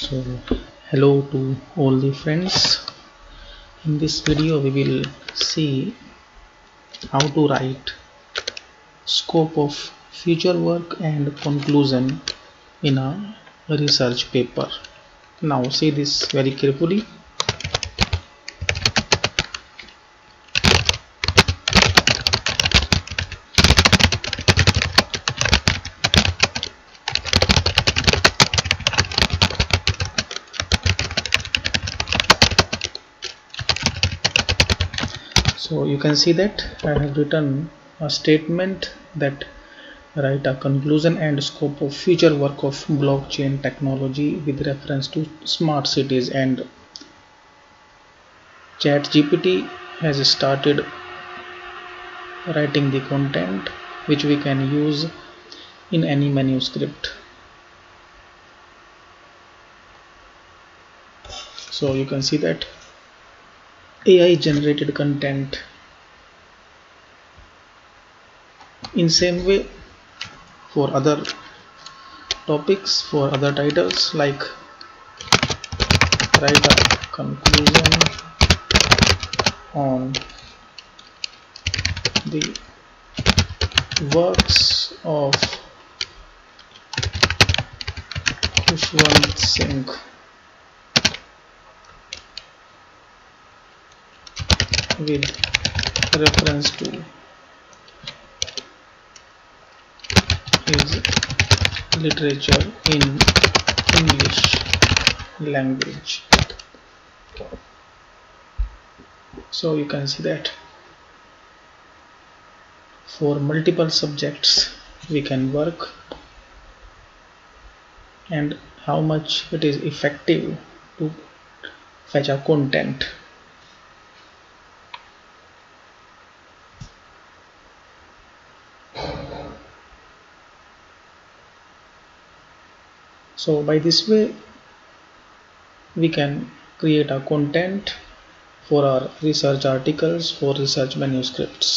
so hello to all the friends. In this video we will see how to write scope of future work and conclusion in a research paper. Now see this very carefully so you can see that I have written a statement that write a conclusion and scope of future work of blockchain technology with reference to smart cities and ChatGPT has started writing the content which we can use in any manuscript. So you can see that AI generated content. In same way for other topics for other titles like write a conclusion on the works of Khushwant Singh with reference to literature in English language. So you can see that for multiple subjects we can work and how much it is effective to fetch a content so by this way we can create a content for our research articles for research manuscripts